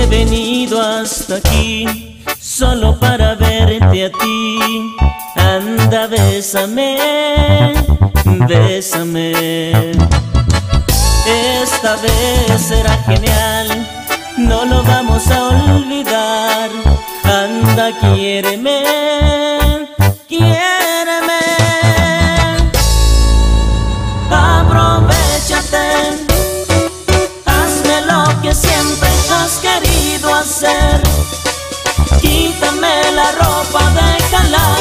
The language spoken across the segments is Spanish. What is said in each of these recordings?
He venido hasta aquí solo para verte a ti. Anda, bésame, bésame. Esta vez será genial, no lo vamos a olvidar. Anda, quiéreme, quiéreme. Aprovechate, hazme lo que siempre has querido hacer. Quítame la ropa, déjala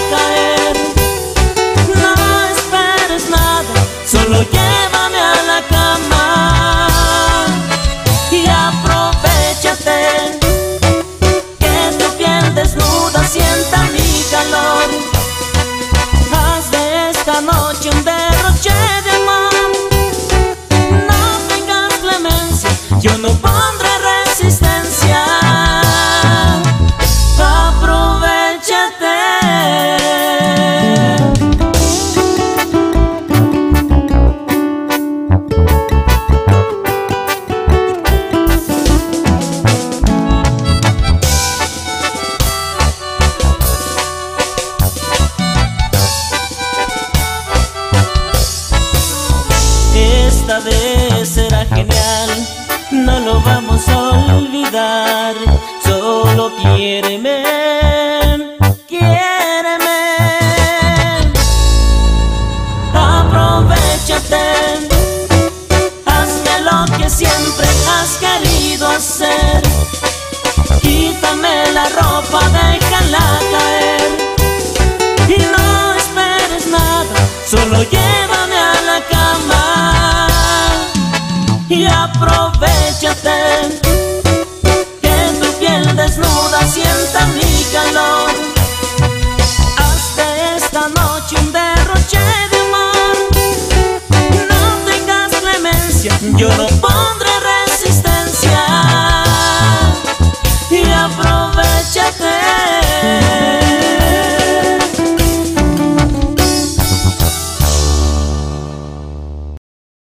noche un derroche de amor. No tengas clemencia, yo no pondré Será genial, no lo vamos a olvidar. Solo quiéreme, aprovechate que tu piel desnuda sienta mi calor. Hazte esta noche un derroche de amor. No tengas clemencia, yo no pondré resistencia y aprovechate.